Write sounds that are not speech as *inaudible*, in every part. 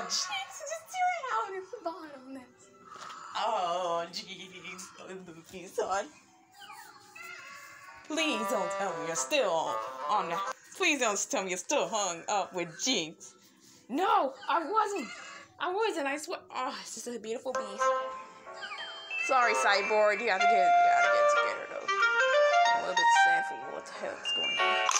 Oh, Just tear it out at the bottom. That's oh, jeez. Luffy, on. Please don't tell me you're still on that. Please don't tell me you're still hung up with Jinx. No, I wasn't. I wasn't. I swear. Oh, it's just a beautiful beast. Sorry, Cyborg. You have to get, you have to get together though. I'm a little bit sad for. What the hell is going on?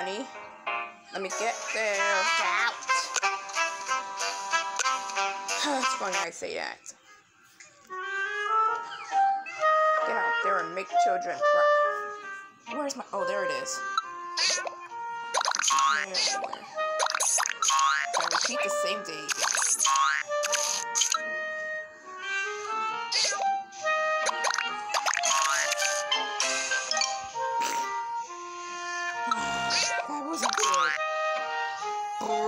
Funny. Let me get there. It's funny I say that. Get out there and make children cry. Where's my? Oh, there it is. I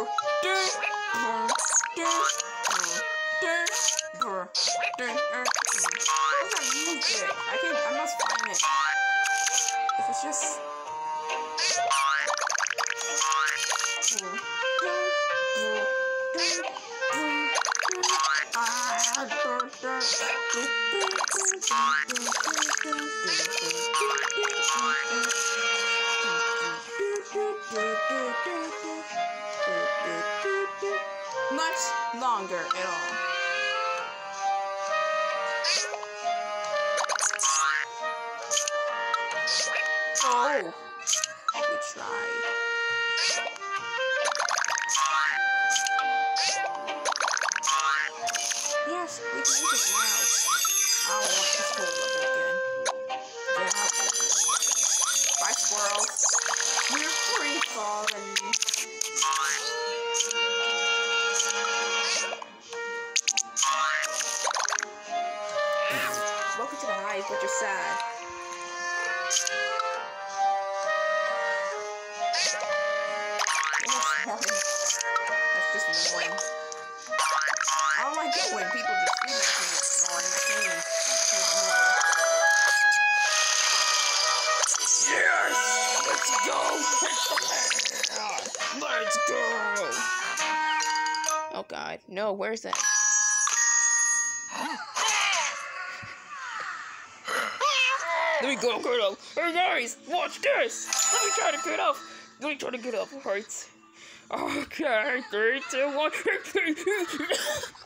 can I must find it. If it's just longer at all. Oh, we tried. Yes, we can use it now. I don't want this whole level again. Get Welcome to the but. That's just annoying. I don't like it when people just! *laughs* Let's go! Oh god, no, where's that? Let me go, get up. Hey guys, watch this. Let me try to get up. Let me try to get up. Hurts. Okay, three, two, one. *laughs*